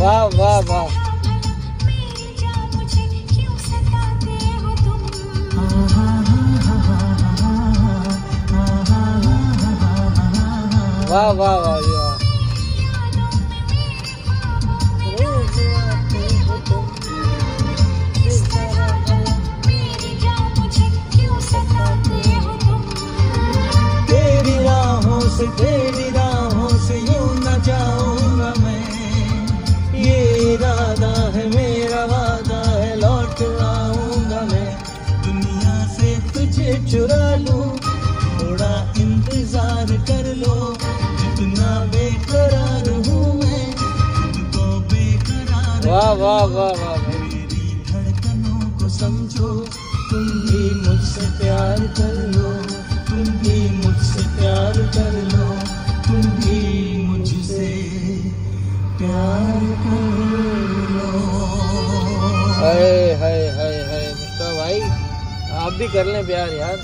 वाह वाह वाह। वाह वाह वाह से तेरी राहों से यूँ न जाऊँगा तुझे चुरा लूँ थोड़ा इंतज़ार कर लो। जितना बेकरार हूँ मैं तुझको बेकरार वाह वाह वाह वाह वाह। मेरी धड़कनों को समझो तुम भी मुझसे प्यार कर लो। तुम भी मुझसे प्यार कर लो। तुम भी मुझसे प्यार कर लो। हाय हाय अब भी कर लें प्यार यार।